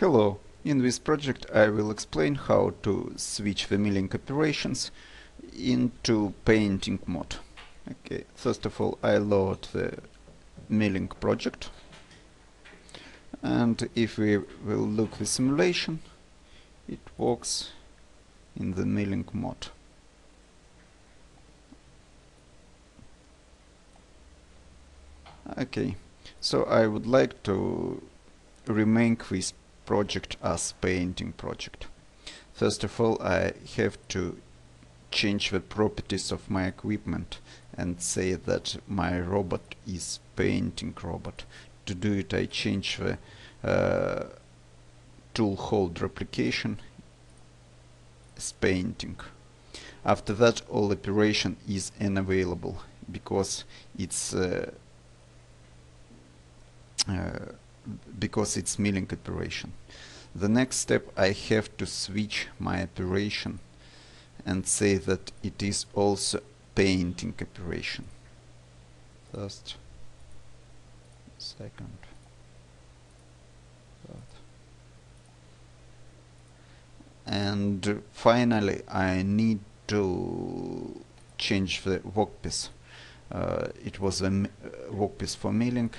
Hello, in this project I will explain how to switch the milling operations into painting mode. Okay, first of all I load the milling project and if we will look the simulation it works in the milling mode. Okay, so I would like to remake this project as painting project. First of all, I have to change the properties of my equipment and say that my robot is painting robot. To do it, I change the uh, tool hold application as painting. After that, all operation is unavailable because it's uh, uh, because it's milling operation. The next step I have to switch my operation and say that it is also painting operation. First, second. And finally I need to change the workpiece. Uh, it was a uh, workpiece for milling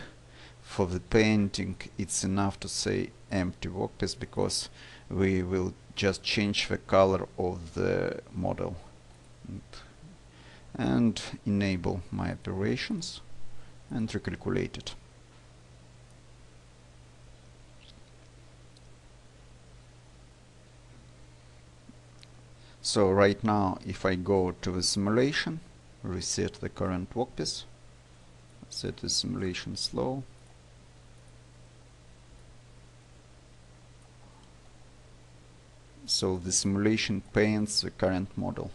for the painting it's enough to say empty workpiece because we will just change the color of the model and, enable my operations and recalculate it. So right now if I go to the simulation, reset the current workpiece, set the simulation slow, so the simulation paints the current model.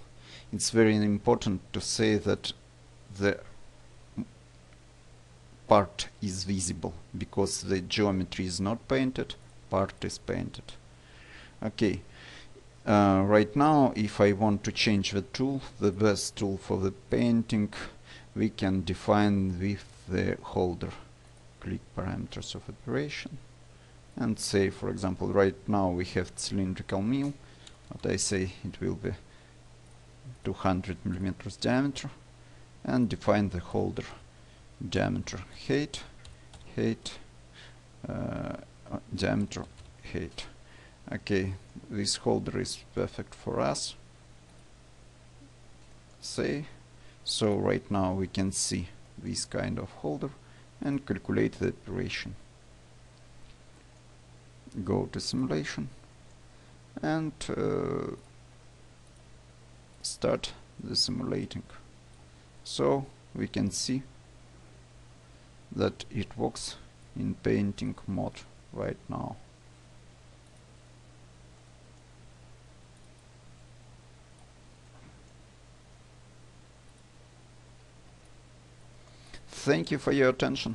It's very important to say that the part is visible because the geometry is not painted, part is painted. Okay, uh, right now if I want to change the tool, the best tool for the painting we can define with the holder. Click parameters of operation and say for example right now we have cylindrical mill but I say it will be 200 millimeters diameter and define the holder diameter height height uh, diameter height. Okay this holder is perfect for us. Say so right now we can see this kind of holder and calculate the operation go to simulation and uh, start the simulating so we can see that it works in painting mode right now Thank you for your attention.